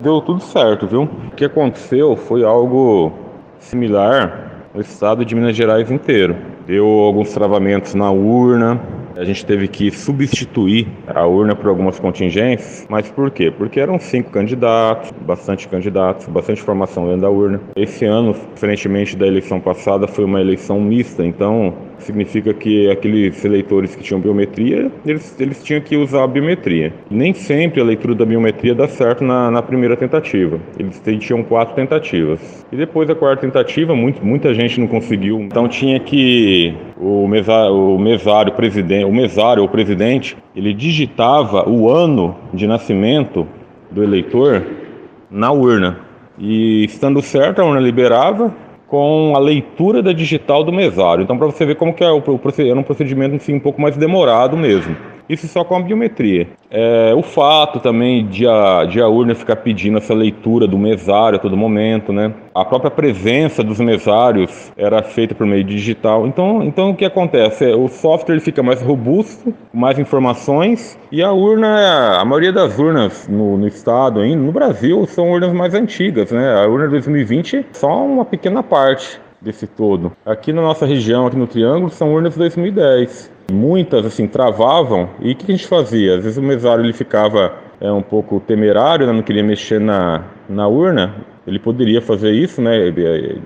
Deu tudo certo, viu? O que aconteceu foi algo similar no estado de Minas Gerais inteiro. Deu alguns travamentos na urna, a gente teve que substituir a urna por algumas contingências, mas por quê? Porque eram cinco candidatos, bastante candidatos, bastante formação dentro da urna. Esse ano, diferentemente da eleição passada, foi uma eleição mista, então significa que aqueles eleitores que tinham biometria, eles, eles tinham que usar a biometria. Nem sempre a leitura da biometria dá certo na, na primeira tentativa. Eles tinham quatro tentativas. E depois da quarta tentativa, muito, muita gente não conseguiu. Então tinha que o mesário, o mesário presidente, o mesário ou presidente, ele digitava o ano de nascimento do eleitor na urna. E estando certo, a urna liberava com a leitura da digital do mesário. Então, para você ver como que é o, era um procedimento assim, um pouco mais demorado mesmo. Isso só com a biometria. É, o fato também de a, de a urna ficar pedindo essa leitura do mesário a todo momento, né? A própria presença dos mesários era feita por meio digital. Então, então o que acontece? É, o software fica mais robusto, mais informações, e a urna, a maioria das urnas no, no estado ainda, no Brasil, são urnas mais antigas, né? A urna 2020 é só uma pequena parte desse todo. Aqui na nossa região, aqui no Triângulo, são urnas 2010. Muitas, assim, travavam. E o que a gente fazia? Às vezes o mesário ele ficava é, um pouco temerário, né? não queria mexer na, na urna. Ele poderia fazer isso, né?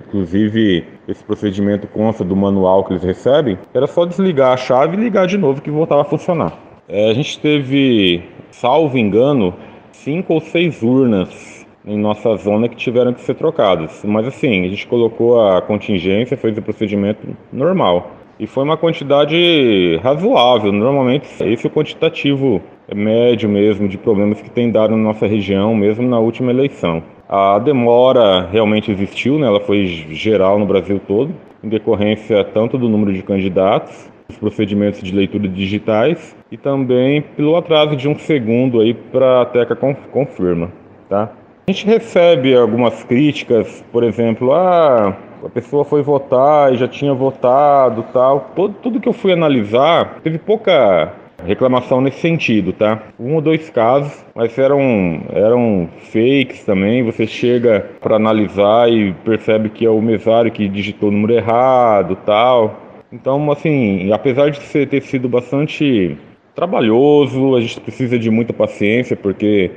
Inclusive, esse procedimento consta do manual que eles recebem. Era só desligar a chave e ligar de novo que voltava a funcionar. É, a gente teve, salvo engano, cinco ou seis urnas em nossa zona que tiveram que ser trocados. Mas assim, a gente colocou a contingência, fez o procedimento normal. E foi uma quantidade razoável. Normalmente, esse é o quantitativo médio mesmo de problemas que tem dado na nossa região, mesmo na última eleição. A demora realmente existiu, né? ela foi geral no Brasil todo, em decorrência tanto do número de candidatos, os procedimentos de leitura digitais e também pelo atraso de um segundo aí para a Teca confirma, tá? A gente recebe algumas críticas, por exemplo, ah, a pessoa foi votar e já tinha votado, tal. Todo, tudo que eu fui analisar, teve pouca reclamação nesse sentido, tá? Um ou dois casos, mas eram, eram fakes também. Você chega para analisar e percebe que é o mesário que digitou o número errado, tal. Então, assim, apesar de ter sido bastante trabalhoso, a gente precisa de muita paciência, porque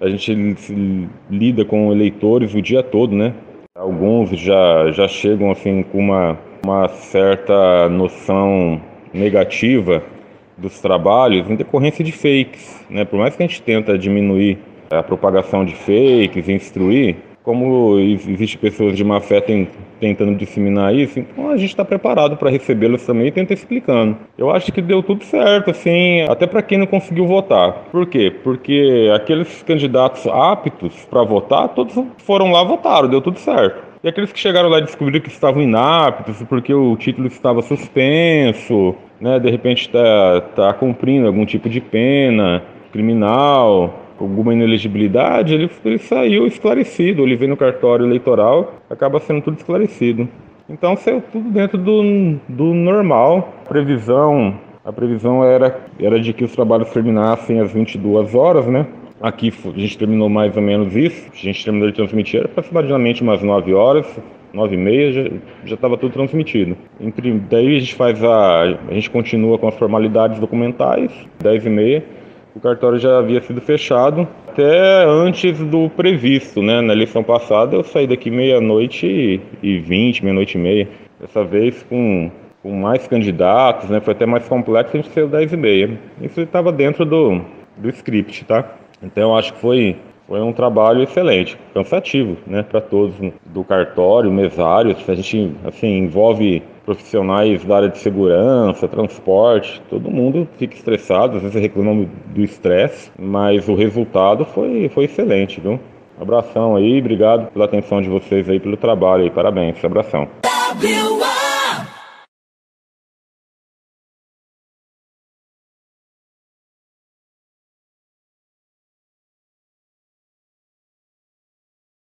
a gente lida com eleitores o dia todo, né? Alguns já, já chegam assim com uma, uma certa noção negativa dos trabalhos em decorrência de fakes, né? Por mais que a gente tenta diminuir a propagação de fakes, instruir, como existe pessoas de má fé tentando disseminar isso, então a gente está preparado para recebê-los também e tenta explicando. Eu acho que deu tudo certo, assim, até para quem não conseguiu votar. Por quê? Porque aqueles candidatos aptos para votar, todos foram lá votaram, deu tudo certo. E aqueles que chegaram lá e descobriram que estavam inaptos porque o título estava suspenso, né, de repente está tá cumprindo algum tipo de pena criminal, alguma inelegibilidade, ele, ele saiu esclarecido. Ele vem no cartório eleitoral, acaba sendo tudo esclarecido. Então saiu tudo dentro do, do normal. A previsão, a previsão era, era de que os trabalhos terminassem às 22 horas, né? Aqui a gente terminou mais ou menos isso. A gente terminou de transmitir aproximadamente umas 9 horas, 9 e meia, já estava tudo transmitido. Daí a gente faz a. A gente continua com as formalidades documentais, 10 e meia o cartório já havia sido fechado até antes do previsto, né? Na eleição passada eu saí daqui meia-noite e vinte, meia-noite e meia. Dessa vez com, com mais candidatos, né? Foi até mais complexo, a gente saiu dez e meia. Isso estava dentro do, do script, tá? Então eu acho que foi foi um trabalho excelente, cansativo, né, para todos do cartório, mesário. A gente assim envolve profissionais da área de segurança, transporte, todo mundo fica estressado, às vezes reclamam do estresse, mas o resultado foi, foi excelente, viu? Abração aí, obrigado pela atenção de vocês aí, pelo trabalho aí, parabéns, abração.